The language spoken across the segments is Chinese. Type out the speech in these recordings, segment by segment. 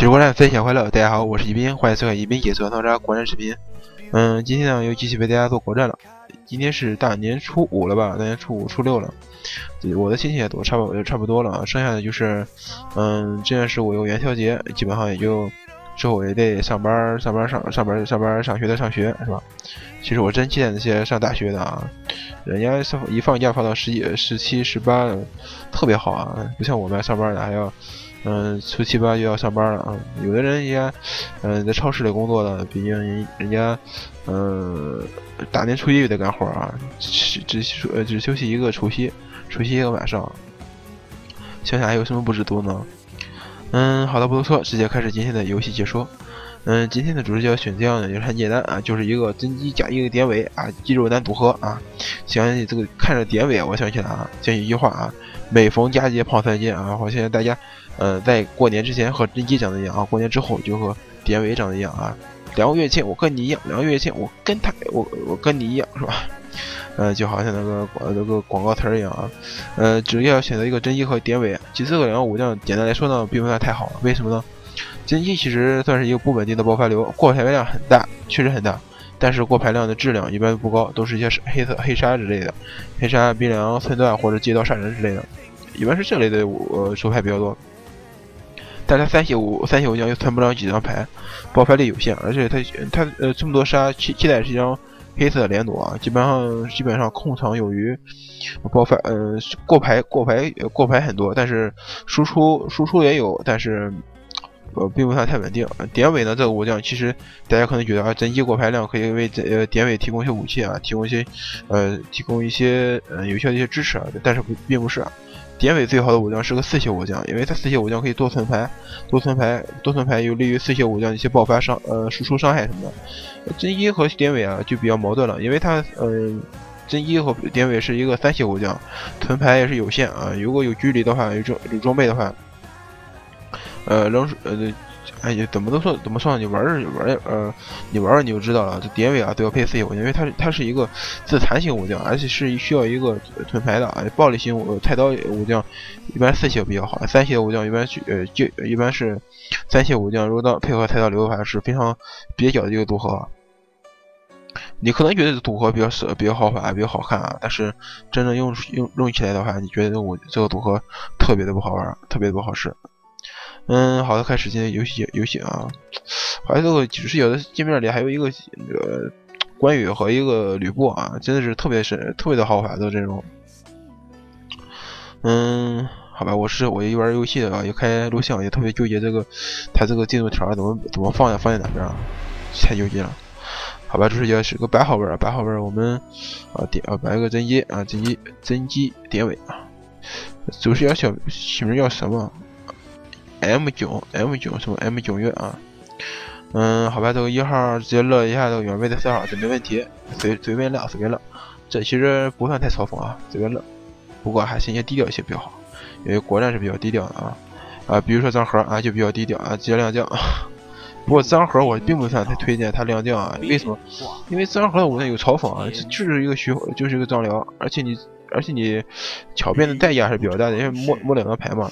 直播站分享快乐，大家好，我是宜宾，欢迎收看宜宾解说套国战视频。嗯，今天呢又继续为大家做国战了。今天是大年初五了吧？大年初五、初六了。我的亲戚也都差不多差不多了，剩下的就是，嗯，这件事我有元宵节，基本上也就之后也得上班、上班、上上班、上班、上学的上学，是吧？其实我真期待那些上大学的啊，人家一放假放到十几、十七、十八，特别好啊，不像我们上班的还要。嗯，初七八就要上班了啊！有的人家，嗯，在超市里工作的，毕竟人人家，嗯，大年初一也得干活啊，只只休呃只休息一个除夕，除夕一个晚上，想想还有什么不知足呢？嗯，好的，不多说，直接开始今天的游戏解说。嗯，今天的主角选项呢也是很简单啊，就是一个真机加一个典韦啊，肌肉男组合啊。想起这个看着典韦，我想起来啊，想起一句话啊，每逢佳节胖三斤啊，好像大家。呃，在过年之前和真姬长得一样啊，过年之后就和典韦长得一样啊。两个月前我跟你一样，两个月前我跟他，我我跟你一样是吧？呃，就好像那个广那个广告词儿一样啊。呃，只要选择一个真姬和典韦，其次这两个武将简单来说呢，并不算太好。为什么呢？真姬其实算是一个不稳定的爆发流，过牌量很大，确实很大，但是过牌量的质量一般不高，都是一些黑色黑杀之类的，黑杀、冰凉、寸断或者借刀杀人之类的，一般是这类的呃手牌比较多。但他三血武三血武将又存不了几张牌，爆发力有限，而且他他呃这么多杀，期期待是一张黑色的连弩啊，基本上基本上控场有余，爆发呃过牌过牌过牌很多，但是输出输出也有，但是呃并不算太稳定。典韦呢这个武将其实大家可能觉得啊真机过牌量可以为呃典韦提供一些武器啊，提供一些呃提供一些呃有效的一些支持啊，但是不并不是。典韦最好的武将是个四血武将，因为他四血武将可以多存牌，多存牌，多存牌有利于四血武将一些爆发伤呃输出伤害什么的。真一和典韦啊就比较矛盾了，因为他呃真一和典韦是一个三血武将，存牌也是有限啊。如果有距离的话，有装有装备的话，呃扔呃。哎你，怎么都说怎么说？你玩着玩儿呃，你玩玩你就知道了。这典韦啊都要配四血武将，因为它它是一个自残型武将，而且是需要一个盾牌的啊。暴力型菜刀武将一般四血比较好，三血武将一般去呃就一般是三血武将，如果到配合菜刀流的话是非常蹩脚的一个组合。你可能觉得这组合比较适比较豪华比较好看啊，但是真正用用用起来的话，你觉得我这个组合特别的不好玩，特别的不好使。嗯，好的，开始今天游戏游戏啊，还有这个只是有的界面里还有一个那个关羽和一个吕布啊，真的是特别是特别的豪华的这种。嗯，好吧，我是我一玩游戏的啊，一开录像也特别纠结这个它这个进度条怎么怎么放呀，放在哪边啊，太纠结了。好吧，这是也是个白号位啊，白号位我们啊点啊摆个真机啊真机真机典韦啊，主视角小起名叫什么？M 九 M 九什么 M 九月啊？嗯，好吧，这个一号直接乐一下这个原位的四号，这没问题，随随便乐随便乐，这其实不算太嘲讽啊，随便乐。不过还是应该低调一些比较好，因为国战是比较低调的啊啊，比如说张盒啊就比较低调啊，直接亮将。不过张盒我并不算太推荐他亮将啊，为什么？因为张盒的武将有嘲讽啊，就是一个虚，就是一个张辽，而且你而且你巧变的代价还是比较大的，因为摸摸两张牌嘛。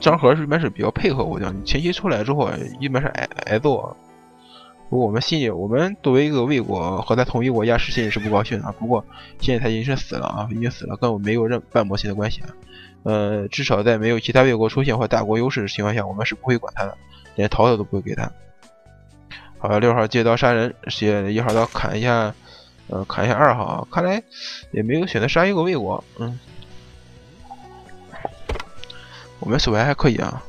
张合是一般是比较配合我将，你前期出来之后一般是挨挨揍。不过我们心里，我们作为一个魏国和他同一国家，是心里是不高兴的。不过现在他已经是死了啊，已经死了，跟我没有任半毛钱的关系啊。呃，至少在没有其他魏国出现或大国优势的情况下，我们是不会管他的，连桃子都不会给他。好，六号借刀杀人，借一号刀砍一下，呃，砍一下二号，看来也没有选择杀一个魏国，嗯。我们手牌还可以啊，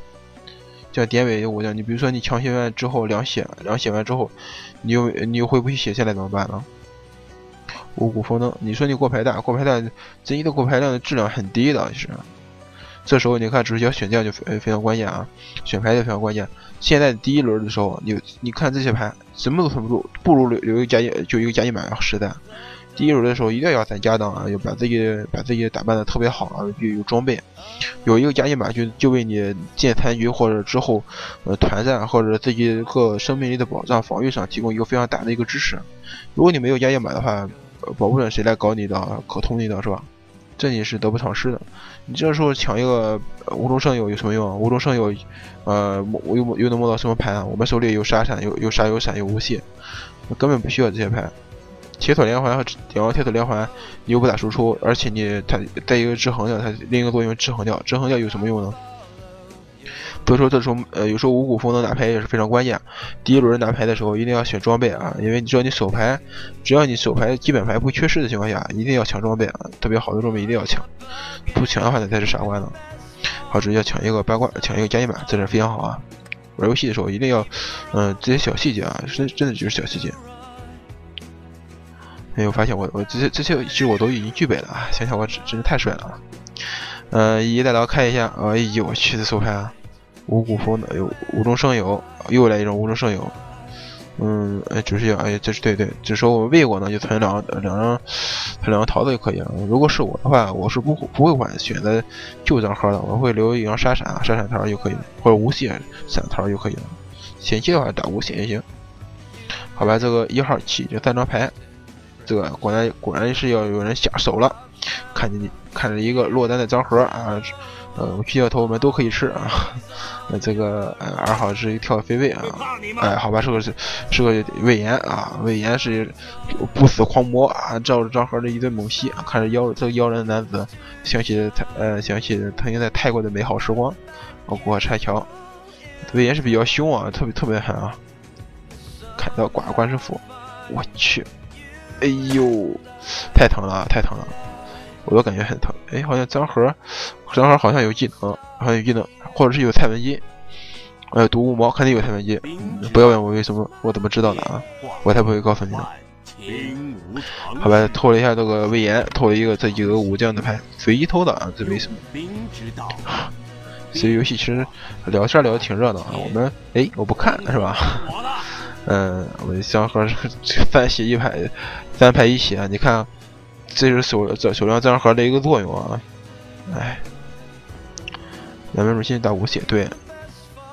像典韦武将，你比如说你抢血完之后两血，两血完之后，你又你又回不去血，现在怎么办呢？五谷丰登，你说你过牌大，过牌大，真一的过牌量的质量很低的，其实，这时候你看主角选将就非非常关键啊，选牌就非常关键。现在第一轮的时候，你你看这些牌什么都存不住，不如留留一个加一就一个加一满实在。第一轮的时候一定要攒家当啊，要把自己把自己打扮的特别好啊，有有装备，有一个加一码就就为你建残局或者之后呃团战或者自己个生命力的保障防御上提供一个非常大的一个支持。如果你没有加一码的话，保不准谁来搞你的，可通你的是吧？这你是得不偿失的。你这时候抢一个无中生有有什么用啊？无中生有，呃，我又又能摸到什么牌啊？我们手里有沙闪，有有沙有闪有无懈，根本不需要这些牌。铁索连环和点王铁索连环你又不打输出，而且你它带一个制衡掉，它另一个作用制衡掉，制衡掉有什么用呢？所以说这时候，呃，有时候五谷丰登打牌也是非常关键。第一轮拿牌的时候一定要选装备啊，因为你知道你手牌，只要你手牌基本牌不缺失的情况下，一定要抢装备啊，特别好的装备一定要抢，不抢的话那才是傻瓜呢。好，直接抢一个八卦，抢一个加一码，这是非常好啊。玩游戏的时候一定要，嗯，这些小细节啊，真真的就是小细节。没有发现我我这些这些其实我都已经具备了啊，想想我真真是太帅了啊。嗯，一带刀看一下，哎呦我去，这手牌啊！五谷丰的有无中生有，又来一种无中生有。嗯，哎，主视角，哎，这是对对，只说我们魏国呢就存两两张，存两张桃子就可以了。如果是我的话，我是不不会管选择旧张盒的，我会留一张沙闪啊，沙闪桃就可以了，或者无限闪桃就可以了。前期的话打无限也行。好吧，这个一号起就三张牌，这个果然果然是要有人下手了。看见你看着一个落单的张盒啊。呃，皮条头我们都可以吃啊。那这个二号是一跳飞位啊，哎，好吧，是个是是个魏延啊，魏延是不死狂魔啊，照着张合的一顿猛袭，看着妖这个妖人的男子，想起他呃想起曾经在泰国的美好时光。过拆桥，魏延是比较凶啊，特别特别狠啊。看到挂关师傅，我去，哎呦，太疼了，太疼了。我都感觉很疼，哎，好像张盒，张盒好像有技能，好像有技能，或者是有蔡文姬，呃，毒雾猫肯定有蔡文姬，不要问我为什么，我怎么知道的啊？我才不会告诉你呢。好吧，偷了一下这个魏延，偷了一个这几个武将的牌，随机偷的啊，这没什么。所以游戏其实聊天聊的挺热闹啊。我们哎，我不看是吧？嗯，我们香盒三血一排，三排一血，你看。这是手这手量这盒的一个作用啊！哎，两边入侵打五血，对。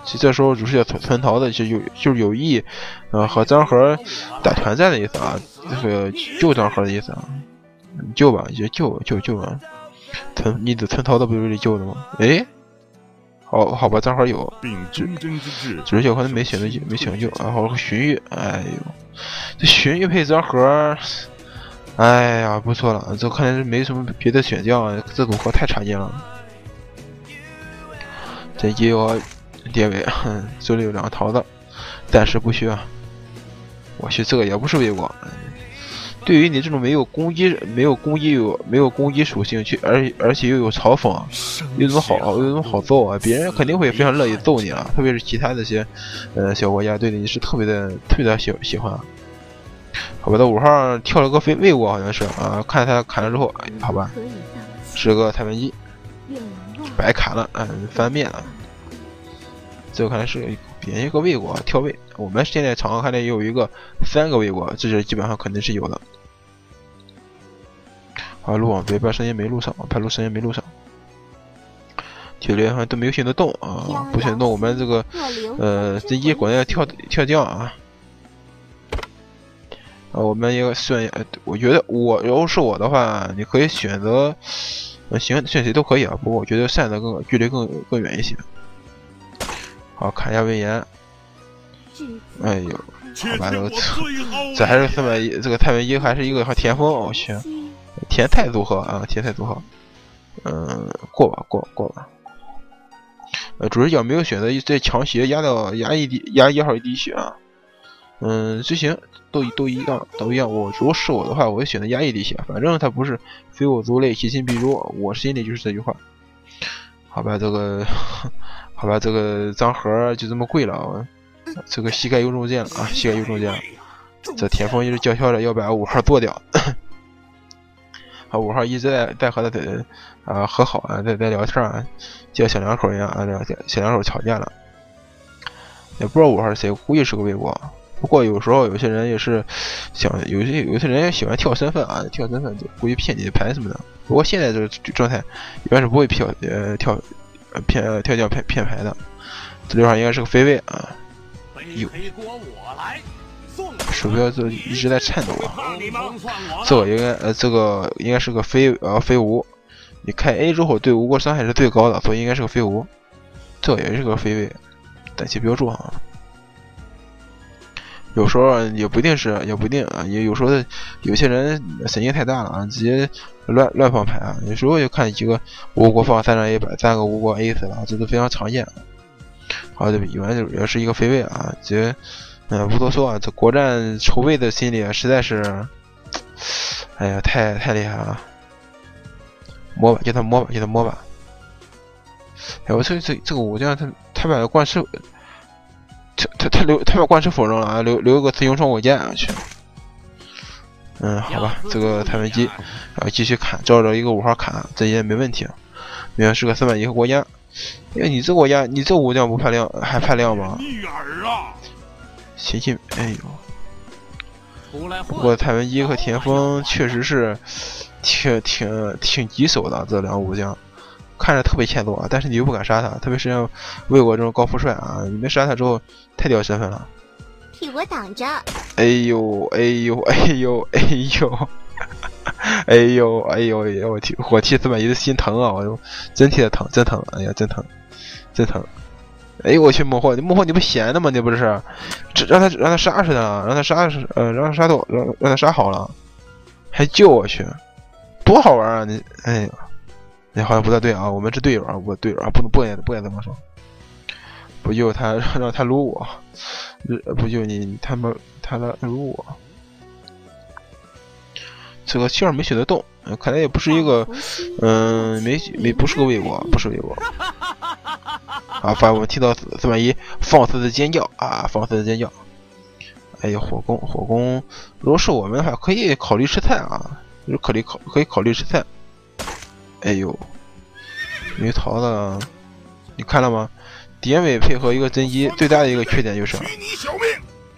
其实这时候主是要存存桃的就有就是有意，呃，和张盒打团战的意思啊，这个救张盒的意思啊，救吧，就救救救吧。存你的存桃的不就是救的吗？哎，好好吧，张盒有，只只是可能没选择没选救，然后荀彧，哎呦，这荀彧配张合。哎呀，不错了，这看来是没什么别的选将，这组合太常见了。这也有典韦，手里有两个桃子，暂时不需要。我去，这个也不是魏国。对于你这种没有攻击、没有攻击有没有攻击属性，去而而且又有嘲讽，又怎么好又怎么好揍啊？别人肯定会非常乐意揍你啊，特别是其他那些呃小国家对你是特别的特别的喜喜欢。好吧，到五号跳了个飞魏国，好像是啊。看他砍了之后，好吧，是个太文姬，白砍了，嗯，翻面了。最后看来是点一个魏国跳位。我们现在场上看来也有一个三个魏国，这是基本上肯定是有的。好，录网别把声音没录上，拍录声音没录上。铁连环都没有选择动啊，不选择动，我们这个呃这一果然要跳跳将啊。啊，我们也选，我觉得我如果是我的话，你可以选择，行，选谁都可以啊。不过我觉得扇子更距离更更远一些。好，看一下魏延。哎呦，好吧，这这还是三百一，这个太文一还是一个和田丰，我去，田太组合啊，田太组合。嗯，过吧，过过吧。呃，主视角没有选择在强袭压到压一滴压一号一滴血啊。嗯，就行。都都一样，都一样。我如果是我的话，我会选择压一滴血，反正他不是非我族类，其心必诛。我心里就是这句话。好吧，这个，好吧，这个张盒就这么跪了啊。这个膝盖又中箭了啊，膝盖又中箭了。这田丰一直叫嚣着要把五号做掉。啊，五号一直在在和他在啊和好啊，在在聊天啊，就像小两口一样啊，小两口吵架了。也不知道五号是谁，估计是个魏国。不过有时候有些人也是想有些有些人也喜欢跳身份啊，跳身份就故意骗你的牌什么的。不过现在这个状态一般是不会跳呃跳骗跳跳骗骗牌的。这地方应该是个飞位啊，有鼠标就一直在颤抖啊。这个应该呃这个应该是个飞呃飞舞，你开 A 之后对吴国伤害是最高的，所以应该是个飞吴。这个也是个飞位，单击标注哈。有时候也不一定是，也不一定啊。也有时候有些人神经太大了啊，直接乱乱放牌啊。有时候就看一个吴国放三张 A 牌，三个吴国 A 死了，这都非常常见。好，这原来也是一个飞位啊。直接嗯不多说啊，这国战筹备的心理实在是，哎呀，太太厉害了。摸吧，给他摸吧，给他摸吧。哎，我这这这个武将，他他把冠师，他他他留他把冠师否认了啊，留留一个雌雄双火箭啊去。嗯，好吧，这个太文姬，然后继续砍，照着一个五号砍，这也没问题。明明是个三百一个国家，哎，你这国家，你这武将不怕亮，还怕亮吗？信信，哎呦。不过蔡文姬和田丰确实是挺挺挺棘手的，这两个武将。看着特别欠揍啊，但是你又不敢杀他，特别是像魏国这种高富帅啊，你没杀他之后太掉身份了。替我挡着！哎呦哎呦哎呦哎呦，哎呦哎呦哎呦！我替我替司马懿的心疼啊！我真替他疼，真疼！哎呀，真疼，真疼！哎呦我去，孟获，孟获你不闲的吗？你不是，这让他让他杀死他，让他杀死，呃，让他杀走，让让他杀好了，还救我去，多好玩啊！你，哎呀。你好像不太对啊，我们是队友啊，我队友啊，不能不该不该这么说。不救他，让他撸我，不救你，他们他来撸我。这个七二没选择动，看来也不是一个，嗯，没没不是个魏国，不是魏国。啊，反正我们听到司马懿放肆的尖叫啊，放肆的尖叫。哎呀，火攻火攻，如果是我们的话，可以考虑吃菜啊，就是考虑考可以考虑吃菜。哎呦，没逃的，你看了吗？典韦配合一个甄姬，最大的一个缺点就是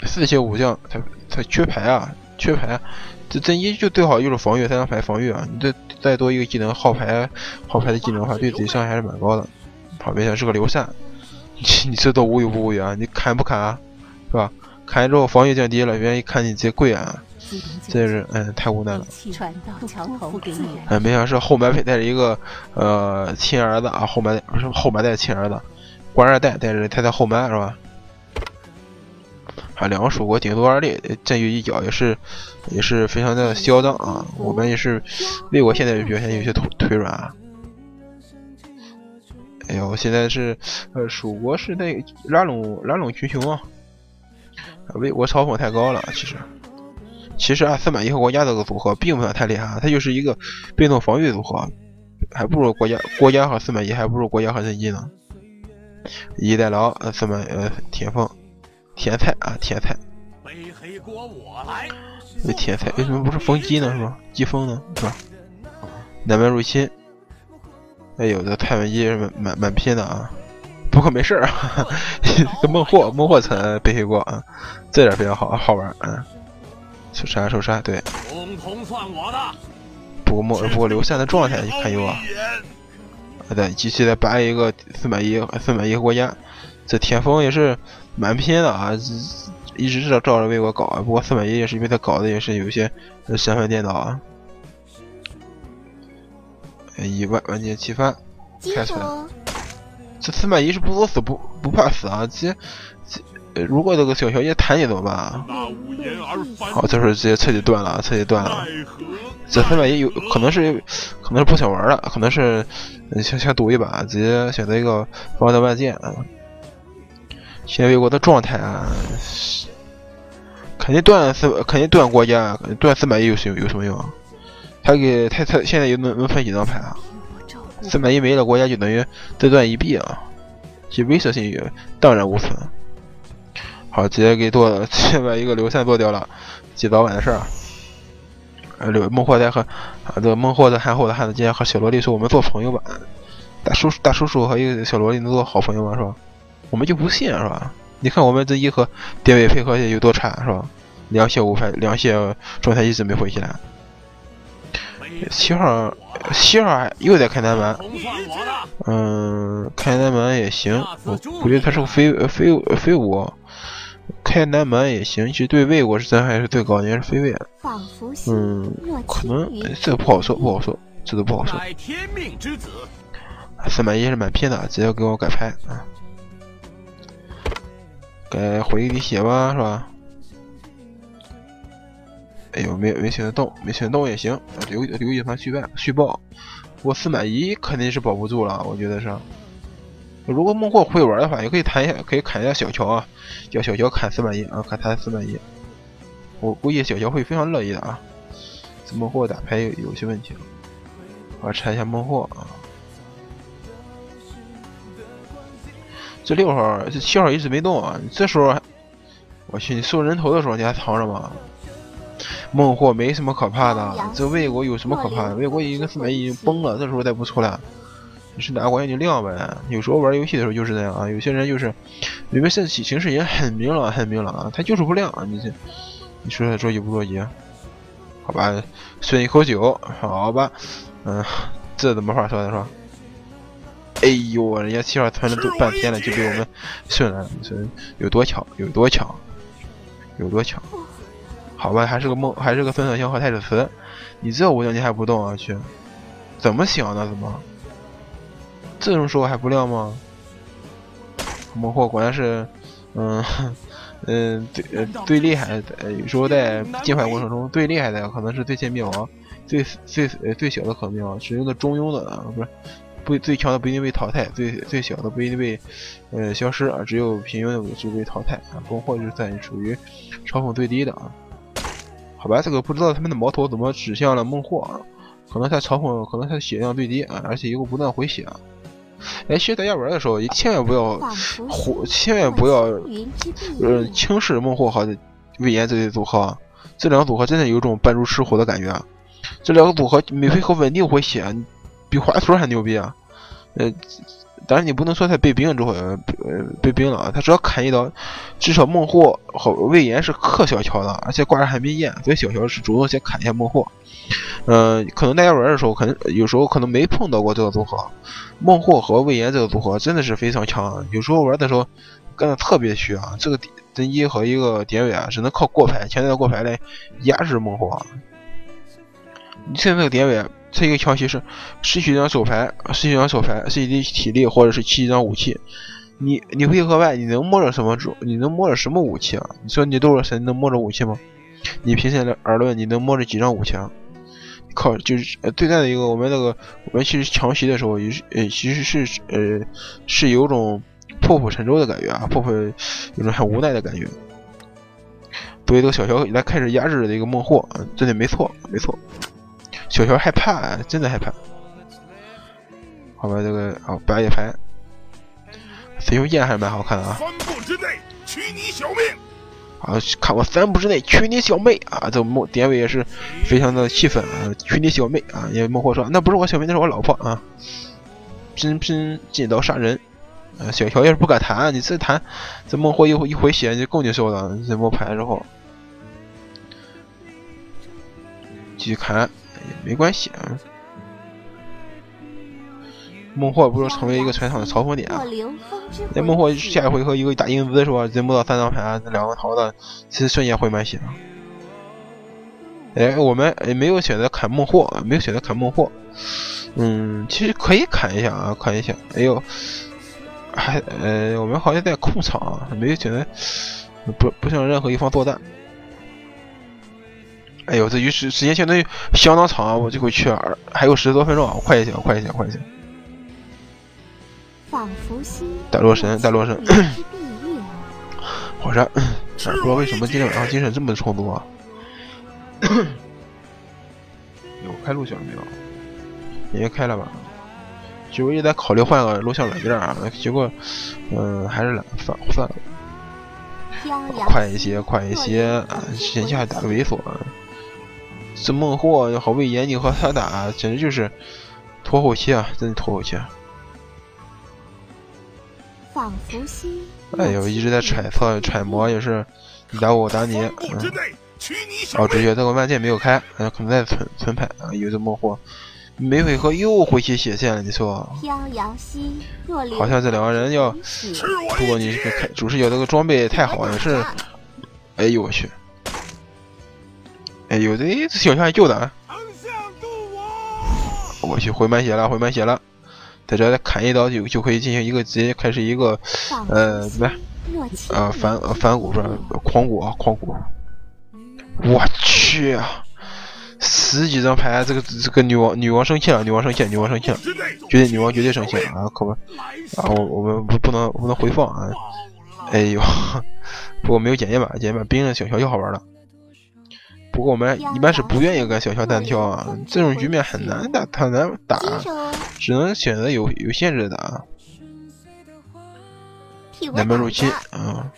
四血武将，他他缺牌啊，缺牌。这真一就最好就是防御三张牌防御啊，你这再多一个技能耗牌耗牌的技能的话，对自己伤害还是蛮高的。旁边像是个刘禅，你这都无语不无语啊？你砍不砍啊？是吧？砍完之后防御降低了，别人一看你直接跪啊！这是嗯，太无奈了。哎，没想是后面配带着一个呃亲儿子啊，后面不是后面带亲儿子，官二代带着太太后面是吧？啊，两个蜀国顶多二列，占据一角也是也是非常的嚣张啊。我们也是魏国现在表现有些腿腿软啊。哎呦，现在是呃蜀国是在拉拢拉拢群雄啊，魏国嘲讽太高了，其实。其实啊，司马懿和国家这个组合并不算太厉害，他就是一个被动防御组合，还不如国家国家和司马懿还不如国家和甄姬呢。一代劳，呃，司马呃，田丰，甜菜啊，甜菜。背黑锅我来。这甜菜为什么不是封姬呢？是吧？姬封呢？是吧？南蛮入侵。哎呦，这太原机蛮蛮蛮拼的啊！不过没事儿，跟孟获孟获才背黑锅啊，这点非常好好玩啊。受杀受杀，对。统统算我的不过莫不过刘禅的状态看有啊。啊对，继续再拔一个司马懿，司马懿国家。这田丰也是蛮拼的啊，一直是照着魏国搞啊。不过司马懿也是因为他搞的也是有些身份颠倒啊。以万万箭齐发，开出来。这司马懿是不作死不不怕死啊，这这。如果这个小小姐弹你怎么办啊？好，这时候直接彻底断了，彻底断了。这司马懿有可能是，可能是不想玩了，可能是想想赌一把，直接选择一个放的万箭啊。现在魏国的状态啊，肯定断四，肯定断国家，断司马懿有什有什么用？他给他他现在有能能分几张牌啊？司马懿没了，国家就等于再断一臂啊，其威慑性也荡然无存。好，直接给剁，直接把一个刘禅做掉了，几早晚的事儿。呃，刘孟获在和啊，这孟获的汉后的汉子今天和小萝莉说：“我们做朋友吧。”大叔大叔叔和一个小萝莉能做好朋友吗？是吧？我们就不信，是吧？你看我们这一和典韦配合有多差，是吧？两血无牌，两血状态一直没回起来。七号，七号又在开南门。嗯，开南门也行，我估计他是个飞飞飞舞。开南门也行，其实对魏国是伤害是最高的，也是飞魏。嗯，可能这个不好说，不好说。这都不好说。司马懿是蛮拼的，直接给我改拍啊，该回一滴血吧，是吧？哎呦，没没选择动，没选动也行，留留一盘续败续爆。不过司马懿肯定是保不住了，我觉得是。如果孟获会玩的话，也可以谈一下，可以砍一下小乔啊，叫小乔砍司马懿啊，砍他司马懿。我估计小乔会非常乐意的啊。这孟获打牌有有些问题，我拆一下孟获啊。这六号，这七号一直没动啊。这时候，我去，你送人头的时候你还藏着吗？孟获没什么可怕的，这魏国有什么可怕的？魏国一个司马懿已经崩了，这时候再不出来，你是哪关你就亮呗。有时候玩游戏的时候就是这样啊，有些人就是，明明现在形势已经很明朗很明朗啊，他就是不亮，你这，你说他着急不着急？好吧，顺一口酒，好吧，嗯，这怎么话说的是吧？哎呦，人家七号团了都半天了，就被我们顺了，你说有多强？有多强？有多强？好吧，还是个梦，还是个分色星和太子慈。你这武将你还不动啊？去，怎么想的？怎么？这种时候还不亮吗？孟获果然是，嗯，嗯，最最厉害的，有时候在进化过程中最厉害的可能是最先灭亡，最最最小的可能灭亡，使用的中庸的啊，不是。不最强的不一定被淘汰，最最小的不一定被呃消失啊，只有平庸的就被淘汰啊。崩货就算属于嘲讽最低的啊。好吧，这个不知道他们的矛头怎么指向了孟获啊？可能他嘲讽，可能他的血量最低啊，而且又不断回血啊。哎，其实大家玩的时候，千万不要忽，千万不要呃轻视孟获和魏延这对组合，这两个组合真的有种半猪吃虎的感觉啊。这两个组合每回合稳定回血。比华佗还牛逼啊！呃，当然你不能说他被冰之后，呃，被冰了啊。他只要砍一刀，至少孟获和魏延是克小乔的，而且挂着寒冰剑，所以小乔是主动先砍一下孟获。嗯，可能大家玩的时候，可能有时候可能没碰到过这个组合，孟获和魏延这个组合真的是非常强。有时候玩的时候干的特别虚啊，这个真一和一个典韦啊，只能靠过牌，强大的过牌来压制孟获。你现在这个典韦。这一个强袭是失去一张手牌，失去一张手牌，失去一体力，或者是弃一张武器。你你回合外你能摸着什么主？你能摸着什么武器啊？你说你斗罗神能摸着武器吗？你平心而论，你能摸着几张武器啊？靠，就是对战的一个我们那个我们其实强袭的时候也是呃其实是呃是有种破釜沉舟的感觉啊，破釜有种很无奈的感觉。作为这个小乔来开始压制的一个孟获，真的没错，没错。小乔害怕，真的害怕。好吧，这个哦，白夜牌，飞熊剑还是蛮好看的啊。三步之内取你小命！啊，看我三步之内取你小妹啊！这孟典韦也是非常的气愤啊，取你小妹啊！因为孟获说那不是我小妹，那是我老婆啊！拼拼进刀杀人啊！小乔也是不敢弹，你再弹，这孟获一一回血就够你受的。这摸牌之后，继续砍。没关系啊，孟获不是成为一个全场的嘲讽点啊？那孟获下一回合一个打英姿是吧？人不到三张牌，这两个桃子其实瞬间回满血。哎，我们也没有选择砍孟获，没有选择砍孟获。嗯，其实可以砍一下啊，砍一下。哎呦，还呃，我们好像在控场啊，没有选择不不向任何一方作战。哎呦，这鱼时时间相当于相当长啊！我这回去还有十多分钟啊！我快一些，快一些，快一些！大洛神，大洛神，火山，不知道为什么今天晚上精神这么充足啊！有开录像没有？应该开了吧？其实我也在考虑换个录像软件啊，结果，嗯，还是懒，算算了。快一些，快一些！线下打个猥琐。这孟获好魏延，你和他打，简直就是拖后期啊！真的拖后期。仿佛心。哎呦，一直在揣测揣摩，也是你打我，我打你。哦，直接这个万剑没有开，嗯，可能在存存牌啊。有这孟获，没回合又回血血线了，你说？好像这两个人要，不过你这个开主视角这个装备太好，也是。哎呦我去！哎，有的这小乔还救的，我去回满血了，回满血了，在这再砍一刀就就可以进行一个直接开始一个呃怎么呃反反骨是吧？狂骨啊狂骨！我去啊！十几张牌，这个这个女王女王生气了，女王生气，女王生气了，绝对女王绝对生气了啊！可不啊，我我们不不能不能回放啊！哎呦，不过没有检验版？检验版，冰的小乔又好玩了。不过我们一般是不愿意跟小乔单挑啊，这种局面很难打，很难打，只能选择有有限制的打。两边入侵，啊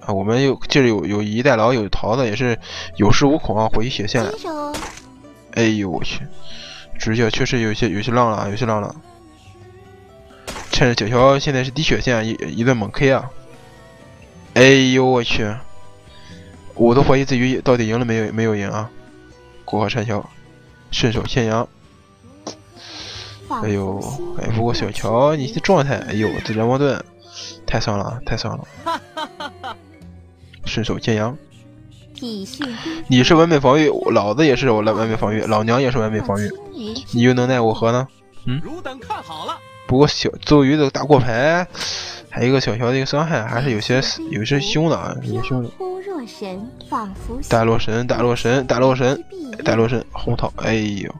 啊，我们有这里有有一代劳，有桃子，也是有恃无恐啊，回血线。哎呦我去，直接确实有些有些浪了，有些浪了。趁着小乔现在是低血线，一一顿猛 K 啊！哎呦我去！我都怀疑自己到底赢了没有？没有赢啊！过河拆桥，顺手牵羊。哎呦，哎，不过小乔你的状态，哎呦，这人魔盾太伤了，太伤了。顺手牵羊。你是完美防御，老子也是我来完美防御，老娘也是完美防御。你又能奈我何呢？嗯。不过小周瑜的大过牌，还有一个小小的一个伤害，还是有些有些凶的啊，有些凶的。大洛神，大洛神，大洛神，大洛神，红桃，哎呦，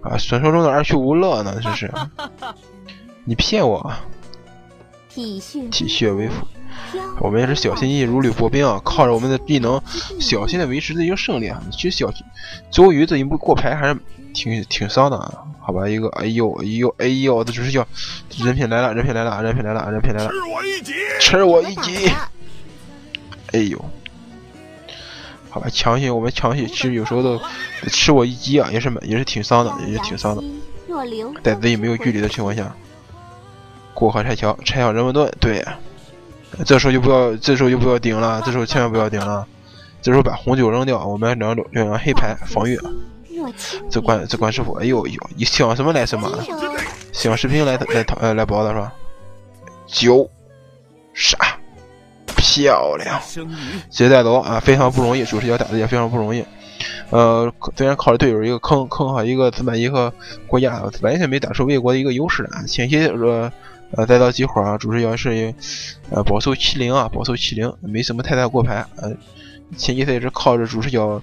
啊，传说中的二去无乐呢，这是，你骗我！体血为辅，我们也是小心翼翼，如履薄冰啊，靠着我们的技能，小心的维持的一个胜利啊。其实小周瑜这一步过牌还是挺挺伤的啊，好吧，一个，哎呦，哎呦，哎呦，这只是叫人品来了，人品来了，人品来了，人品来了，吃我一击，吃我一击，哎呦。好吧，强行我们强行，其实有时候都吃我一击啊，也是蛮也是挺伤的，也是挺伤的。在自己没有距离的情况下，过河拆桥，拆掉人文盾，对，这时候就不要，这时候就不要顶了，这时候千万不要顶了，这时候把红酒扔掉，我们两两张黑牌防御。这关这关师傅，哎呦呦，你想什么来什么，想视频来来呃来包的是吧？九杀。漂亮，直接带走啊！非常不容易，主视角打的也非常不容易。呃，虽然靠着队友一个坑坑哈，一个资本一个国家，完全没打出魏国的一个优势啊。前期呃呃再到集火啊，主视角是呃保送七零啊，保送七零，没什么太大过牌。呃，前期他也是靠着主视角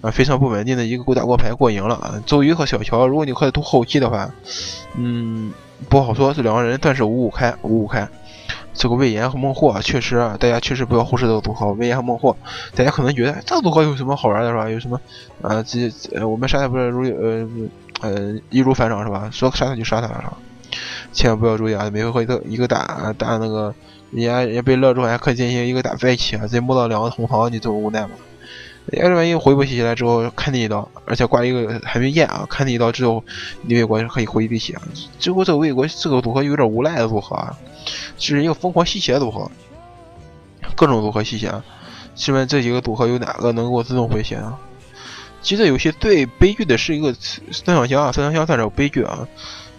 啊非常不稳定的一个勾打过牌过赢了啊。周瑜和小乔，如果你快拖后期的话，嗯，不好说，这两个人算是五五开，五五开。这个魏延和孟获啊确实啊，大家确实不要忽视这个组合。魏延和孟获，大家可能觉得这个组合有什么好玩的，是吧？有什么啊？这呃，我们杀他不是如呃呃易如反掌是吧？说杀他就杀他了，是吧？千万不要注意啊！每回合一个一个打打那个，人家人家被乐住还可以进行一个打再起啊！直接摸到两个红桃，你这么无奈吗？人家万一回不起来之后看你一刀，而且挂一个还没验啊！看你一刀之后，你魏国可以回一滴血啊！结果这个魏国这个组合有点无赖的组合啊！是一个疯狂吸血组合，各种组合吸血。请问这几个组合有哪个能够自动回血啊？其实这游戏最悲剧的是一个三小香啊，三小香算是悲剧啊，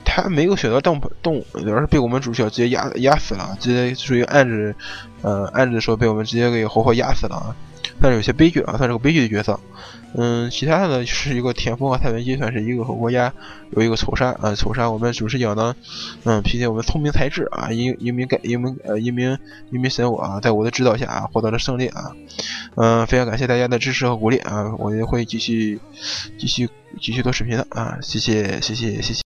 他没有选择动动，而是被我们主角直接压压死了，直接属于暗指，呃，暗指说被我们直接给活活压死了啊。算是有些悲剧啊，算是个悲剧的角色。嗯，其他的呢是一个田丰和蔡文姬，算是一个和国家有一个仇杀啊，仇杀。我们主视角呢，嗯，凭借我们聪明才智啊，一一名改一名呃一名一名神武啊，在我的指导下啊，获得了胜利啊。嗯，非常感谢大家的支持和鼓励啊，我也会继续继续继续做视频的啊，谢谢谢谢谢谢。